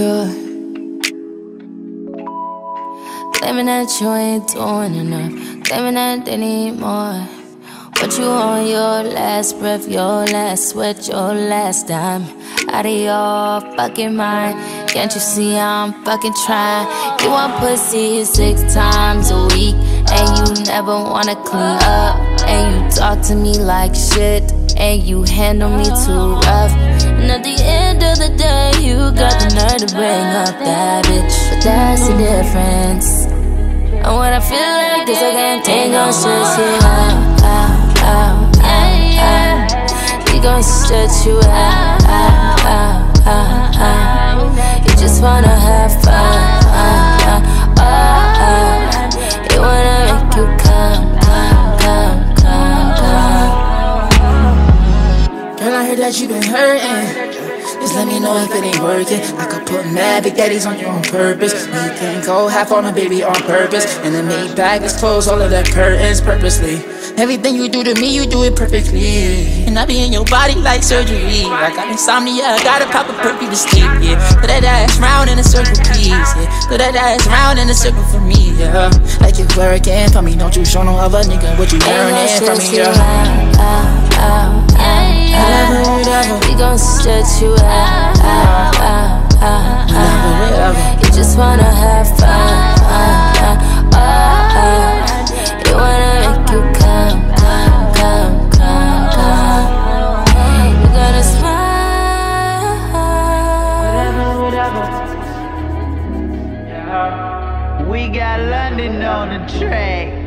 good. Claiming that you ain't doing enough, claiming that they need more. Put you on your last breath, your last sweat, your last dime. Out of your fucking mind. Can't you see I'm fucking trying? You want pussy six times a week, and you never wanna clean up. And you talk to me like shit, and you handle me too rough. And at the end of the day, you got the nerve to bring up that bitch. But that's the difference. And what I feel like is I can't take on stress you out, out, out, out, out. We gon' stretch you out, out, out, out, out. You just wanna have fun, that you been hurting. Just let me know if it ain't working. I could put mad big daddies on your own purpose. We can go half on a baby on purpose. And then make back, let's close all of the curtains purposely. Everything you do to me, you do it perfectly. And I be in your body like surgery. I got insomnia, I gotta pop a perky to sleep, yeah. Put that ass round in a circle, please, yeah. Put that ass round in a circle for me, yeah. Like you working for me, don't you show no other nigga what you learning from me, yeah. Whatever, whatever. We gon' stretch you out. out, out, out, out. You just wanna have fun. Uh, uh, uh, you wanna make you come, come, come, come, come. You gotta smile. Whatever, whatever. We got London on the track.